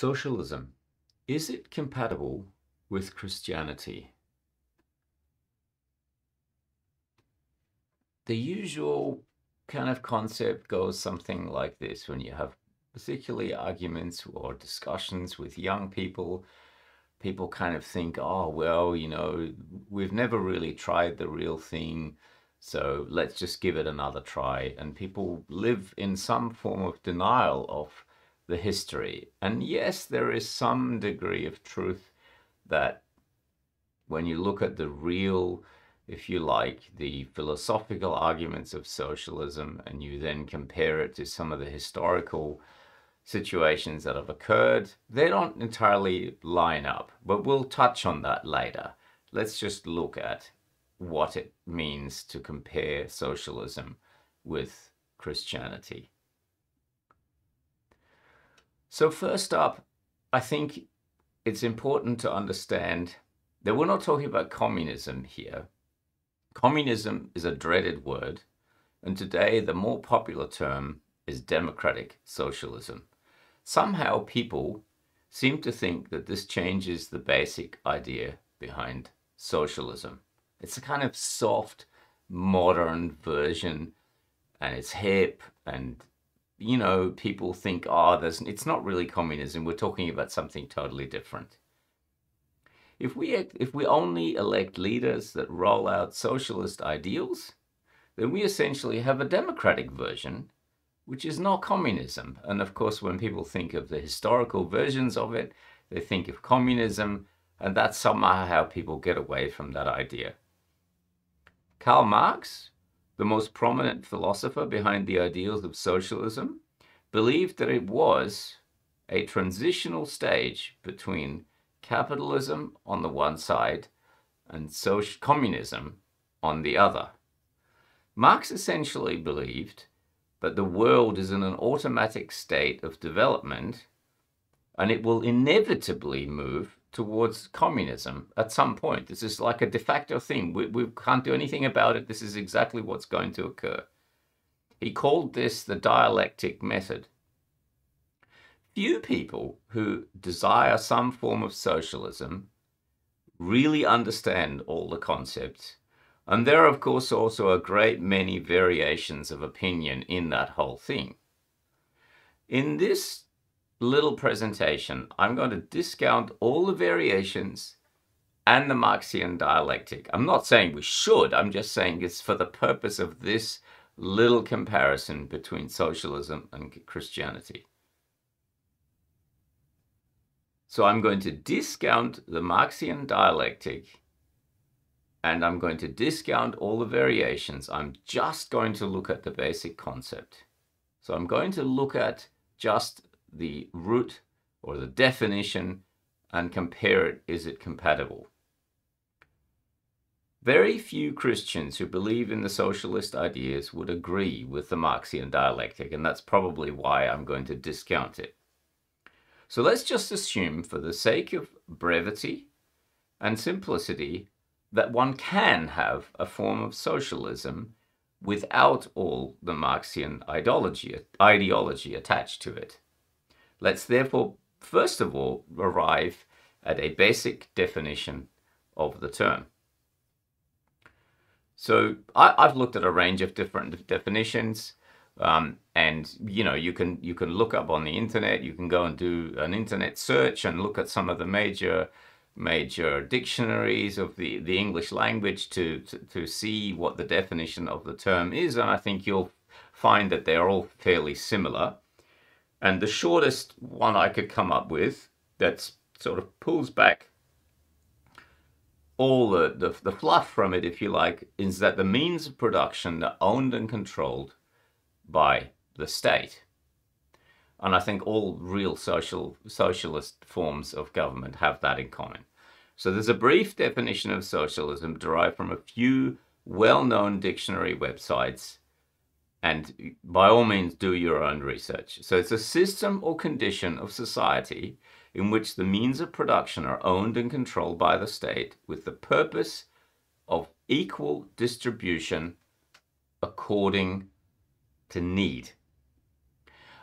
Socialism. Is it compatible with Christianity? The usual kind of concept goes something like this when you have particularly arguments or discussions with young people people kind of think oh well you know we've never really tried the real thing so let's just give it another try and people live in some form of denial of the history. And yes, there is some degree of truth that when you look at the real, if you like, the philosophical arguments of socialism, and you then compare it to some of the historical situations that have occurred, they don't entirely line up. But we'll touch on that later. Let's just look at what it means to compare socialism with Christianity. So first up, I think it's important to understand that we're not talking about communism here. Communism is a dreaded word, and today the more popular term is democratic socialism. Somehow people seem to think that this changes the basic idea behind socialism. It's a kind of soft, modern version, and it's hip and you know, people think, oh, there's, it's not really communism. We're talking about something totally different. If we, if we only elect leaders that roll out socialist ideals, then we essentially have a democratic version, which is not communism. And of course, when people think of the historical versions of it, they think of communism, and that's somehow how people get away from that idea. Karl Marx the most prominent philosopher behind the ideals of socialism, believed that it was a transitional stage between capitalism on the one side and social communism on the other. Marx essentially believed that the world is in an automatic state of development and it will inevitably move towards communism at some point. This is like a de facto thing. We, we can't do anything about it. This is exactly what's going to occur. He called this the dialectic method. Few people who desire some form of socialism really understand all the concepts. And there are, of course, also a great many variations of opinion in that whole thing. In this little presentation, I'm going to discount all the variations and the Marxian dialectic. I'm not saying we should, I'm just saying it's for the purpose of this little comparison between socialism and Christianity. So I'm going to discount the Marxian dialectic and I'm going to discount all the variations. I'm just going to look at the basic concept. So I'm going to look at just the root or the definition and compare it, is it compatible? Very few Christians who believe in the socialist ideas would agree with the Marxian dialectic, and that's probably why I'm going to discount it. So let's just assume, for the sake of brevity and simplicity, that one can have a form of socialism without all the Marxian ideology, ideology attached to it. Let's therefore, first of all, arrive at a basic definition of the term. So I, have looked at a range of different definitions, um, and you know you can you can look up on the internet. You can go and do an internet search and look at some of the major major dictionaries of the the English language to, to to see what the definition of the term is, and I think you'll find that they're all fairly similar. And the shortest one I could come up with that sort of pulls back all the, the, the, fluff from it, if you like, is that the means of production are owned and controlled by the state. And I think all real social socialist forms of government have that in common. So there's a brief definition of socialism derived from a few well-known dictionary websites and by all means do your own research. So it's a system or condition of society in which the means of production are owned and controlled by the state with the purpose of equal distribution according to need.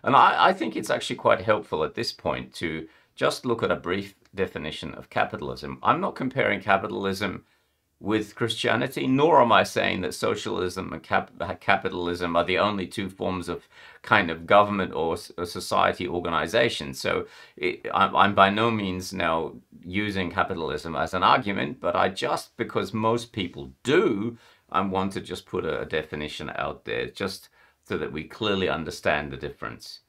And I, I think it's actually quite helpful at this point to, just look at a brief definition of capitalism. I'm not comparing capitalism with Christianity, nor am I saying that socialism and cap capitalism are the only two forms of kind of government or, or society organization. So it, I'm, I'm by no means now using capitalism as an argument, but I just, because most people do, I want to just put a, a definition out there just so that we clearly understand the difference.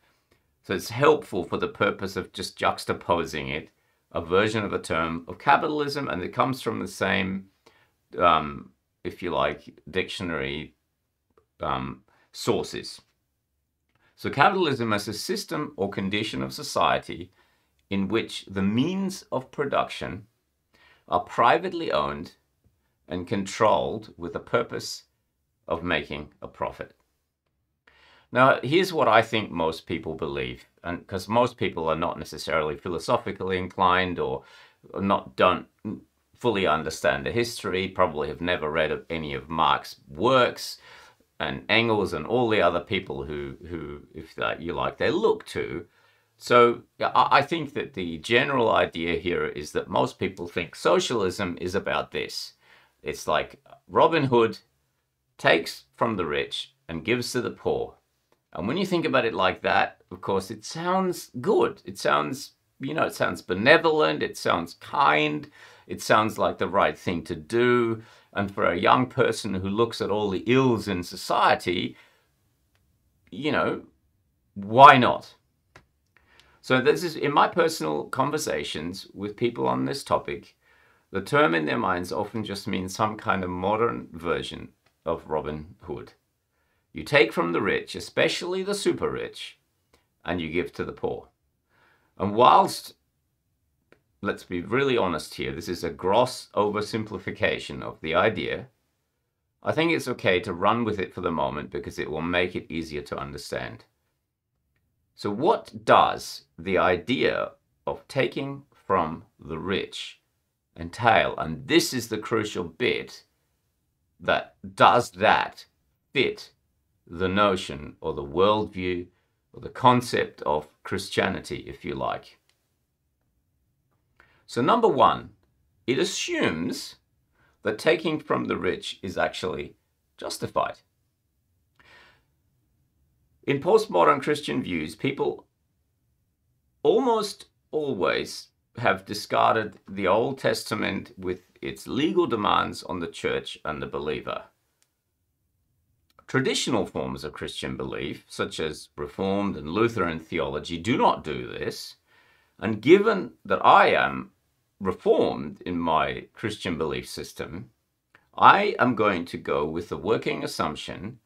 So it's helpful for the purpose of just juxtaposing it, a version of a term of capitalism, and it comes from the same um, if you like, dictionary um, sources. So capitalism as a system or condition of society in which the means of production are privately owned and controlled with the purpose of making a profit. Now, here's what I think most people believe, and because most people are not necessarily philosophically inclined or not don't fully understand the history, probably have never read of any of Marx's works, and Engels and all the other people who, who if that you like, they look to. So I think that the general idea here is that most people think socialism is about this. It's like Robin Hood takes from the rich and gives to the poor. And when you think about it like that, of course, it sounds good. It sounds, you know, it sounds benevolent. It sounds kind. It sounds like the right thing to do. And for a young person who looks at all the ills in society, you know, why not? So this is in my personal conversations with people on this topic, the term in their minds often just means some kind of modern version of Robin Hood. You take from the rich, especially the super rich, and you give to the poor. And whilst let's be really honest here, this is a gross oversimplification of the idea. I think it's okay to run with it for the moment because it will make it easier to understand. So what does the idea of taking from the rich entail? And this is the crucial bit that does that fit the notion or the worldview or the concept of Christianity, if you like. So number one, it assumes that taking from the rich is actually justified. In postmodern Christian views, people almost always have discarded the Old Testament with its legal demands on the church and the believer. Traditional forms of Christian belief, such as Reformed and Lutheran theology, do not do this. And given that I am reformed in my Christian belief system, I am going to go with the working assumption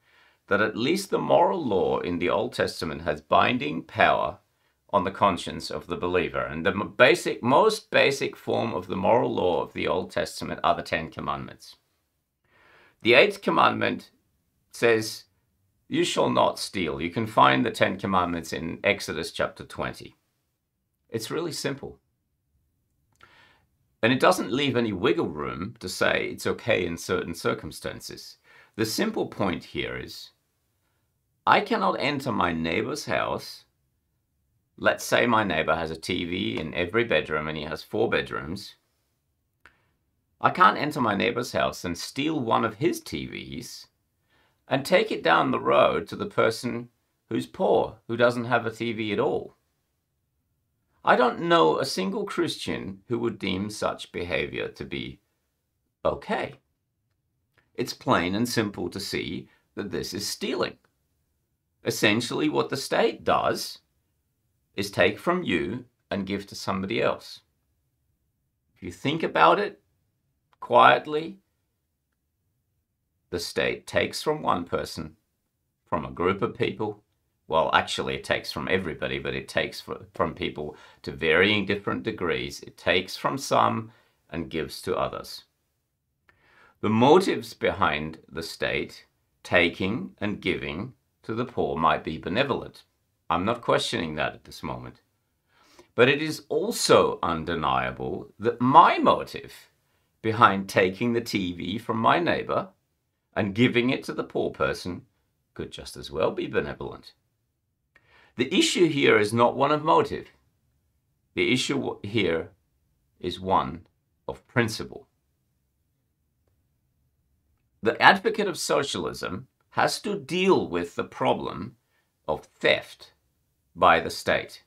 that at least the moral law in the Old Testament has binding power on the conscience of the believer. And the basic, most basic form of the moral law of the Old Testament are the Ten Commandments. The eighth commandment says, You shall not steal. You can find the Ten Commandments in Exodus chapter 20. It's really simple. And it doesn't leave any wiggle room to say it's okay in certain circumstances. The simple point here is I cannot enter my neighbor's house. Let's say my neighbor has a TV in every bedroom and he has four bedrooms. I can't enter my neighbor's house and steal one of his TVs and take it down the road to the person who's poor, who doesn't have a TV at all. I don't know a single Christian who would deem such behavior to be okay. It's plain and simple to see that this is stealing. Essentially, what the state does is take from you and give to somebody else. If you think about it quietly, the state takes from one person, from a group of people, well, actually, it takes from everybody, but it takes from people to varying different degrees. It takes from some and gives to others. The motives behind the state taking and giving to the poor might be benevolent. I'm not questioning that at this moment. But it is also undeniable that my motive behind taking the TV from my neighbor and giving it to the poor person could just as well be benevolent. The issue here is not one of motive. The issue here is one of principle. The advocate of socialism has to deal with the problem of theft by the state.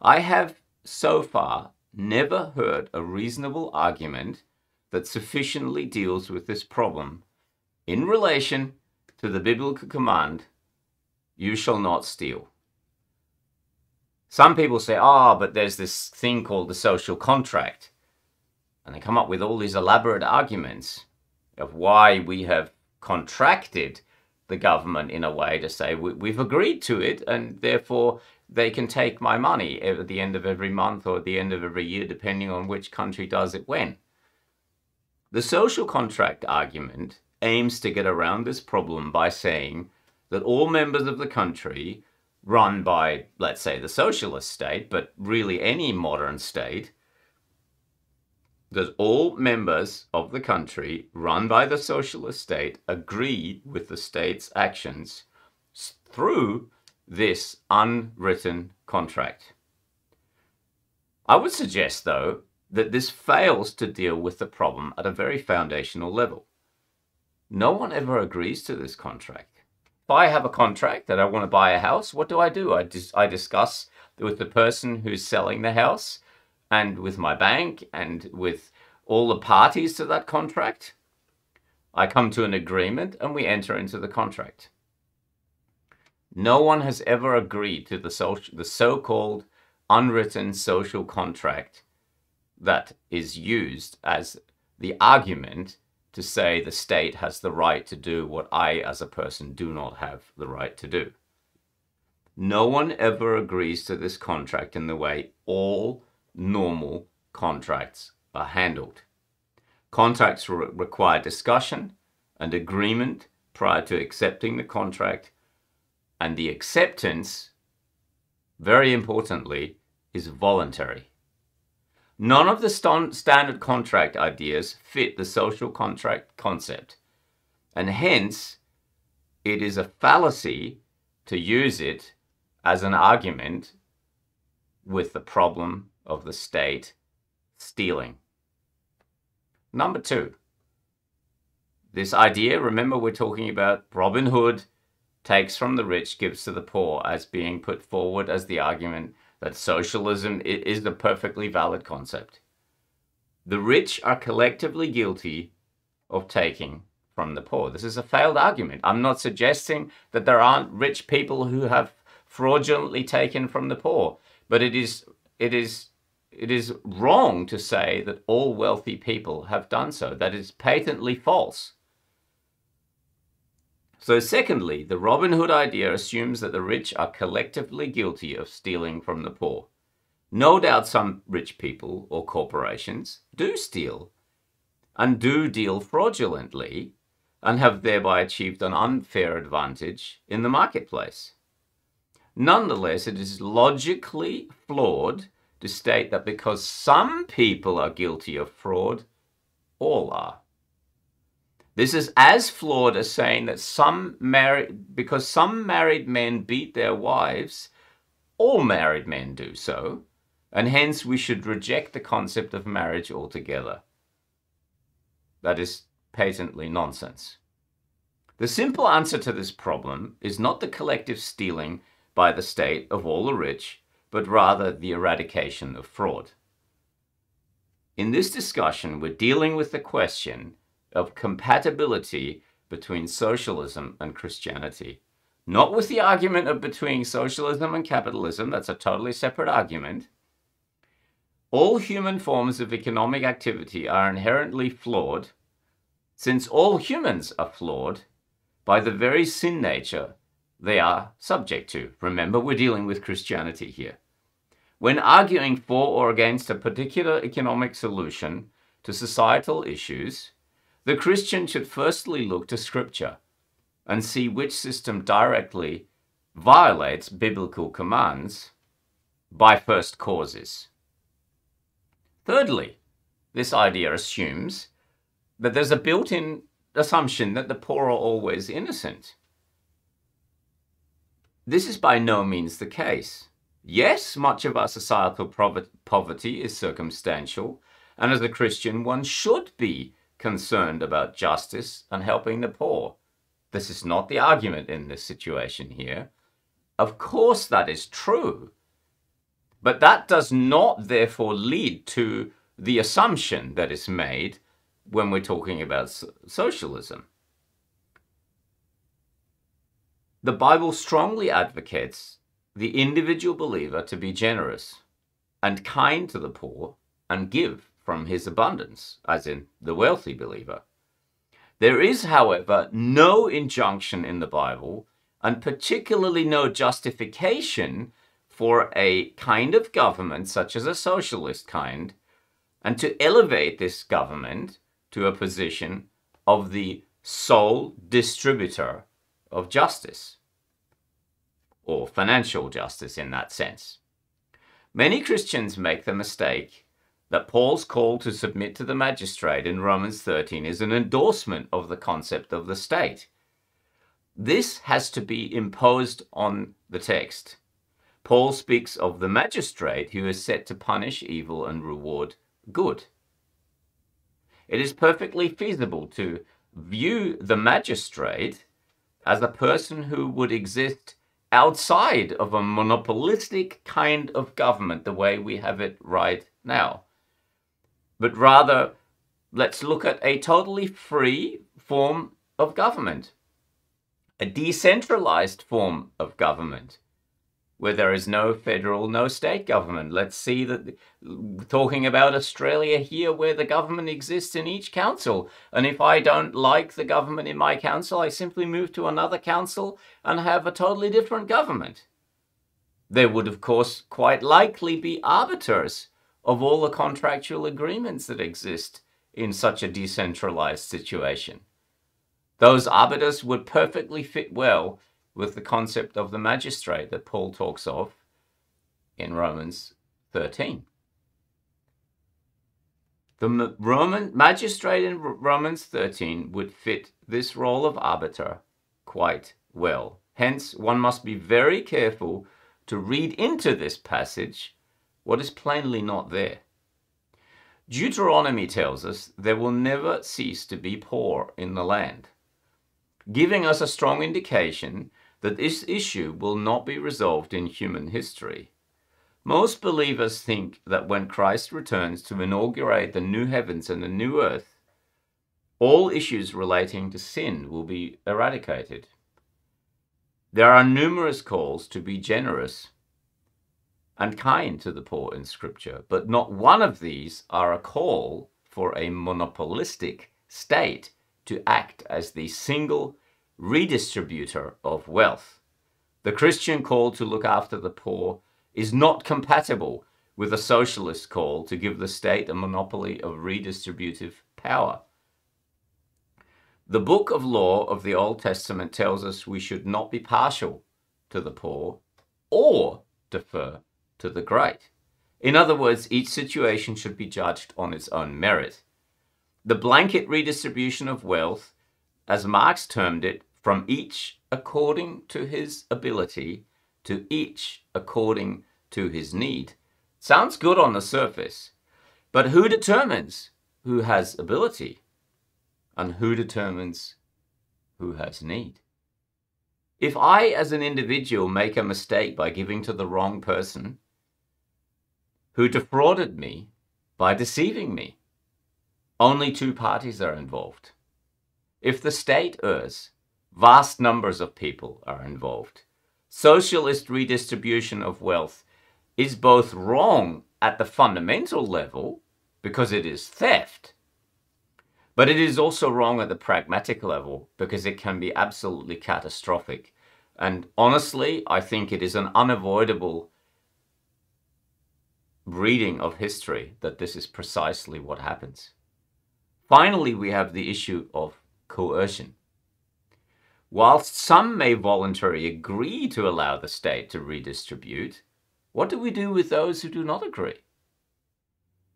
I have so far never heard a reasonable argument that sufficiently deals with this problem in relation to the biblical command, you shall not steal. Some people say, ah, oh, but there's this thing called the social contract. And they come up with all these elaborate arguments of why we have contracted the government in a way to say we, have agreed to it and therefore they can take my money at the end of every month or at the end of every year, depending on which country does it when. The social contract argument aims to get around this problem by saying that all members of the country run by, let's say, the socialist state, but really any modern state, that all members of the country run by the socialist state agree with the state's actions through this unwritten contract. I would suggest, though, that this fails to deal with the problem at a very foundational level. No one ever agrees to this contract. I have a contract that I want to buy a house, what do I do? I, dis- I discuss with the person who's selling the house and with my bank and with all the parties to that contract. I come to an agreement and we enter into the contract. No one has ever agreed to the, social, the so-called unwritten social contract that is used as the argument to say the state has the right to do what I, as a person, do not have the right to do. No one ever agrees to this contract in the way all normal contracts are handled. Contracts re require discussion and agreement prior to accepting the contract, and the acceptance, very importantly, is voluntary. None of the st standard contract ideas fit the social contract concept, and hence it is a fallacy to use it as an argument with the problem of the state stealing. Number two, this idea, remember we're talking about Robin Hood takes from the rich, gives to the poor as being put forward as the argument that socialism is the perfectly valid concept. The rich are collectively guilty of taking from the poor. This is a failed argument. I'm not suggesting that there aren't rich people who have fraudulently taken from the poor, but it is it is it is wrong to say that all wealthy people have done so. That is patently false. So secondly, the Robin Hood idea assumes that the rich are collectively guilty of stealing from the poor. No doubt some rich people or corporations do steal and do deal fraudulently and have thereby achieved an unfair advantage in the marketplace. Nonetheless, it is logically flawed to state that because some people are guilty of fraud, all are. This is as flawed as saying that some married, because some married men beat their wives, all married men do so, and hence we should reject the concept of marriage altogether. That is patently nonsense. The simple answer to this problem is not the collective stealing by the state of all the rich, but rather the eradication of fraud. In this discussion, we're dealing with the question of compatibility between socialism and Christianity. Not with the argument of between socialism and capitalism, that's a totally separate argument. All human forms of economic activity are inherently flawed, since all humans are flawed by the very sin nature they are subject to. Remember, we're dealing with Christianity here. When arguing for or against a particular economic solution to societal issues, the Christian should firstly look to Scripture and see which system directly violates biblical commands by first causes. Thirdly, this idea assumes that there's a built-in assumption that the poor are always innocent. This is by no means the case. Yes, much of our societal poverty is circumstantial, and as a Christian, one should be concerned about justice and helping the poor. This is not the argument in this situation here. Of course, that is true. But that does not therefore lead to the assumption that is made when we're talking about socialism. The Bible strongly advocates the individual believer to be generous and kind to the poor and give from his abundance, as in the wealthy believer. There is, however, no injunction in the Bible, and particularly no justification for a kind of government, such as a socialist kind, and to elevate this government to a position of the sole distributor of justice, or financial justice in that sense. Many Christians make the mistake that Paul's call to submit to the magistrate in Romans 13 is an endorsement of the concept of the state. This has to be imposed on the text. Paul speaks of the magistrate who is set to punish evil and reward good. It is perfectly feasible to view the magistrate as a person who would exist outside of a monopolistic kind of government the way we have it right now but rather let's look at a totally free form of government, a decentralized form of government where there is no federal, no state government. Let's see that talking about Australia here, where the government exists in each council. And if I don't like the government in my council, I simply move to another council and have a totally different government. There would, of course, quite likely be arbiters of all the contractual agreements that exist in such a decentralized situation. Those arbiters would perfectly fit well with the concept of the magistrate that Paul talks of in Romans 13. The Roman magistrate in Romans 13 would fit this role of arbiter quite well. Hence, one must be very careful to read into this passage what is plainly not there. Deuteronomy tells us there will never cease to be poor in the land, giving us a strong indication that this issue will not be resolved in human history. Most believers think that when Christ returns to inaugurate the new heavens and the new earth, all issues relating to sin will be eradicated. There are numerous calls to be generous and kind to the poor in Scripture, but not one of these are a call for a monopolistic state to act as the single redistributor of wealth. The Christian call to look after the poor is not compatible with a socialist call to give the state a monopoly of redistributive power. The book of law of the Old Testament tells us we should not be partial to the poor or defer to the great. In other words, each situation should be judged on its own merit. The blanket redistribution of wealth, as Marx termed it, from each according to his ability to each according to his need, sounds good on the surface. But who determines who has ability? And who determines who has need? If I, as an individual, make a mistake by giving to the wrong person, who defrauded me by deceiving me. Only two parties are involved. If the state errs, vast numbers of people are involved. Socialist redistribution of wealth is both wrong at the fundamental level because it is theft, but it is also wrong at the pragmatic level because it can be absolutely catastrophic. And honestly, I think it is an unavoidable reading of history that this is precisely what happens. Finally, we have the issue of coercion. Whilst some may voluntarily agree to allow the state to redistribute, what do we do with those who do not agree?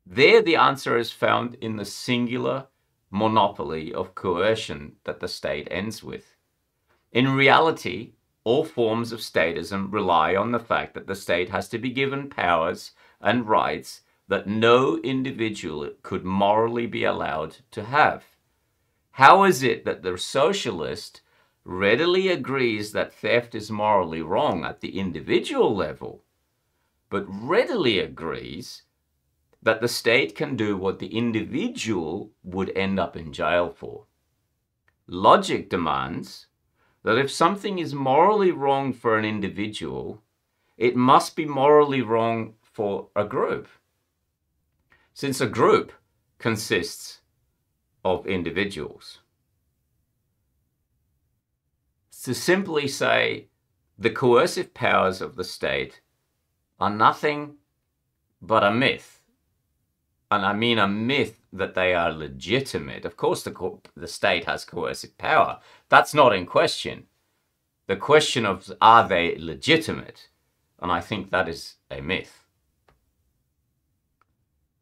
There, the answer is found in the singular monopoly of coercion that the state ends with. In reality, all forms of statism rely on the fact that the state has to be given powers and rights that no individual could morally be allowed to have. How is it that the socialist readily agrees that theft is morally wrong at the individual level, but readily agrees that the state can do what the individual would end up in jail for? Logic demands that if something is morally wrong for an individual, it must be morally wrong for a group. Since a group consists of individuals. To simply say the coercive powers of the state are nothing but a myth. And I mean a myth that they are legitimate. Of course, the, the state has coercive power. That's not in question. The question of are they legitimate? And I think that is a myth.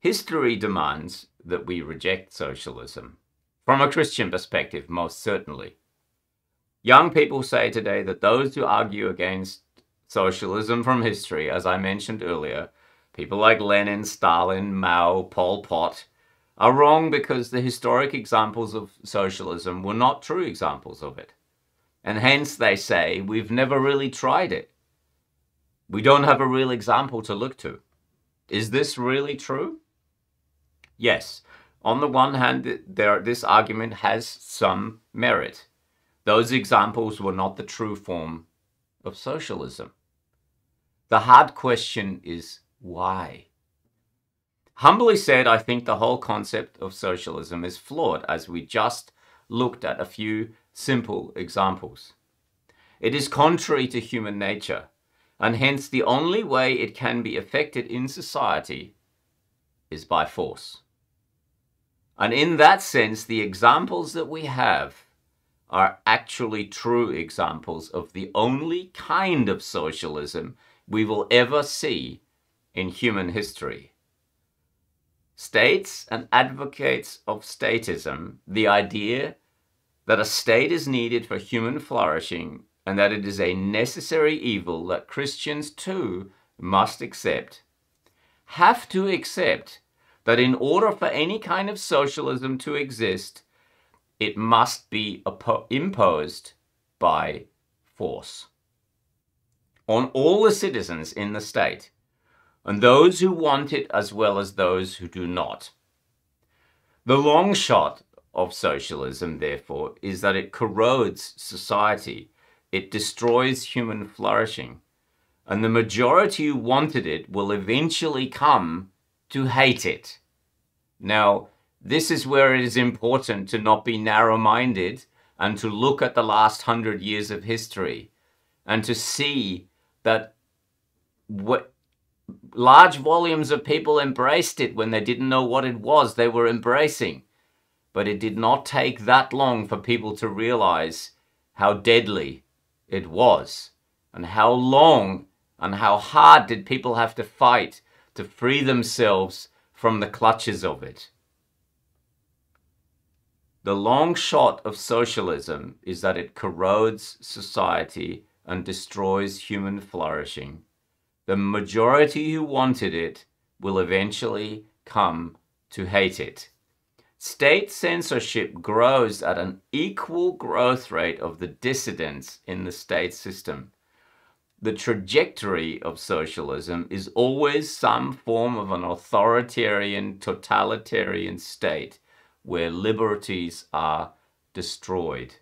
History demands that we reject socialism. From a Christian perspective, most certainly. Young people say today that those who argue against socialism from history, as I mentioned earlier, people like Lenin, Stalin, Mao, Pol Pot, are wrong because the historic examples of socialism were not true examples of it. And hence they say, we've never really tried it. We don't have a real example to look to. Is this really true? Yes. On the one hand, there, this argument has some merit. Those examples were not the true form of socialism. The hard question is why? Humbly said, I think the whole concept of socialism is flawed, as we just looked at a few simple examples. It is contrary to human nature, and hence the only way it can be effected in society is by force. And in that sense, the examples that we have are actually true examples of the only kind of socialism we will ever see in human history. States and advocates of statism, the idea that a state is needed for human flourishing and that it is a necessary evil that Christians too must accept, have to accept that in order for any kind of socialism to exist, it must be imposed by force on all the citizens in the state, and those who want it as well as those who do not. The long shot of socialism, therefore, is that it corrodes society, it destroys human flourishing, and the majority who wanted it will eventually come to hate it. Now, this is where it is important to not be narrow-minded and to look at the last hundred years of history and to see that what large volumes of people embraced it when they didn't know what it was they were embracing. But it did not take that long for people to realize how deadly it was and how long and how hard did people have to fight to free themselves from the clutches of it. The long shot of socialism is that it corrodes society and destroys human flourishing, the majority who wanted it will eventually come to hate it. State censorship grows at an equal growth rate of the dissidents in the state system. The trajectory of socialism is always some form of an authoritarian, totalitarian state where liberties are destroyed.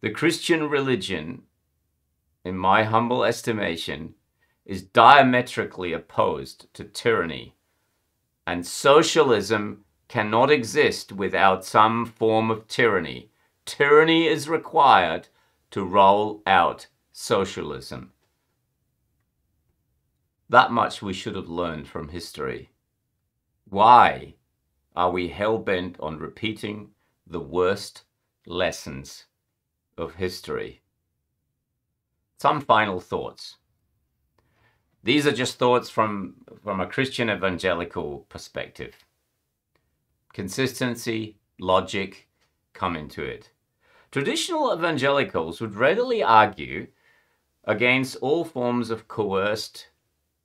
The Christian religion in my humble estimation, is diametrically opposed to tyranny, and socialism cannot exist without some form of tyranny. Tyranny is required to roll out socialism. That much we should have learned from history. Why are we hell-bent on repeating the worst lessons of history? some final thoughts. These are just thoughts from, from a Christian evangelical perspective. Consistency, logic come into it. Traditional evangelicals would readily argue against all forms of coerced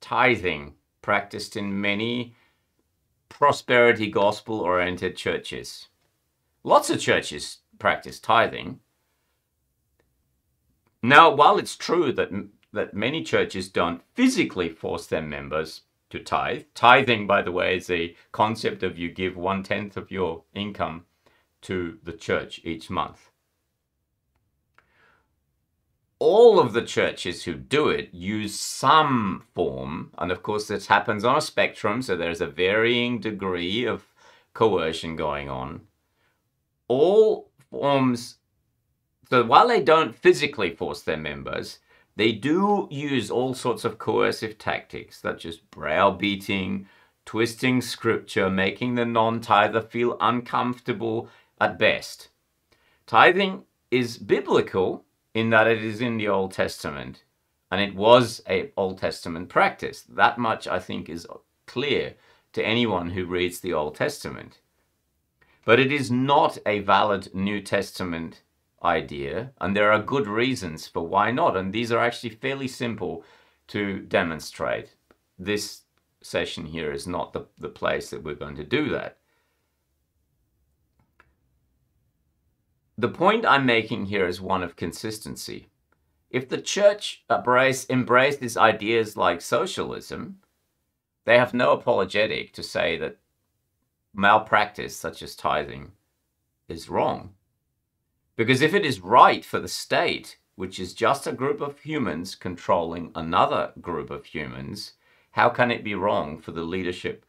tithing practiced in many prosperity gospel oriented churches. Lots of churches practice tithing. Now, while it's true that, that many churches don't physically force their members to tithe, tithing, by the way, is a concept of you give one tenth of your income to the church each month. All of the churches who do it use some form, and of course, this happens on a spectrum, so there's a varying degree of coercion going on. All forms, so while they don't physically force their members, they do use all sorts of coercive tactics, such as browbeating, twisting scripture, making the non tither feel uncomfortable at best. Tithing is biblical in that it is in the Old Testament and it was a Old Testament practice. That much I think is clear to anyone who reads the Old Testament. But it is not a valid New Testament idea, and there are good reasons for why not. And these are actually fairly simple to demonstrate. This session here is not the, the place that we're going to do that. The point I'm making here is one of consistency. If the church embrace, embraces ideas like socialism, they have no apologetic to say that malpractice, such as tithing, is wrong. Because if it is right for the state, which is just a group of humans controlling another group of humans, how can it be wrong for the leadership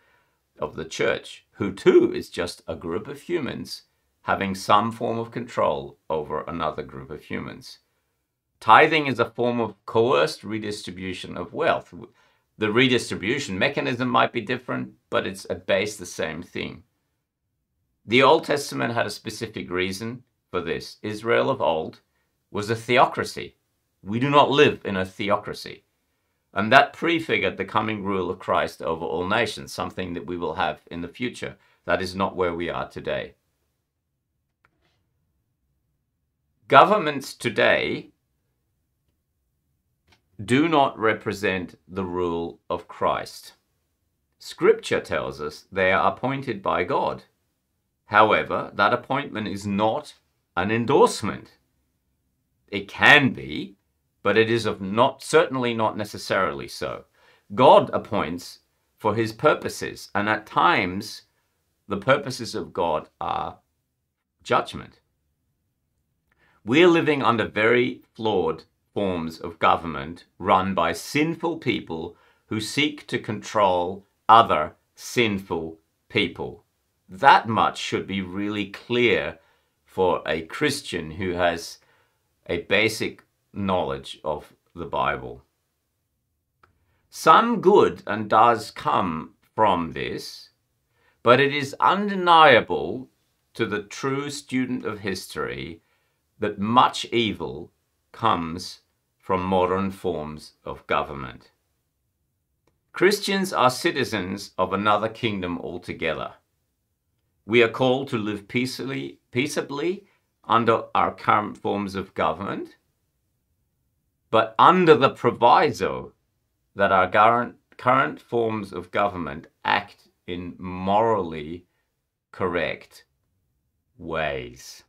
of the church, who too is just a group of humans having some form of control over another group of humans. Tithing is a form of coerced redistribution of wealth. The redistribution mechanism might be different, but it's at base the same thing. The Old Testament had a specific reason for this. Israel of old was a theocracy. We do not live in a theocracy. And that prefigured the coming rule of Christ over all nations, something that we will have in the future. That is not where we are today. Governments today do not represent the rule of Christ. Scripture tells us they are appointed by God. However, that appointment is not an endorsement. It can be, but it is of not certainly not necessarily so. God appoints for his purposes, and at times the purposes of God are judgment. We're living under very flawed forms of government run by sinful people who seek to control other sinful people. That much should be really clear for a Christian who has a basic knowledge of the Bible. Some good and does come from this, but it is undeniable to the true student of history that much evil comes from modern forms of government. Christians are citizens of another kingdom altogether. We are called to live peaceably, peaceably under our current forms of government, but under the proviso that our current, current forms of government act in morally correct ways.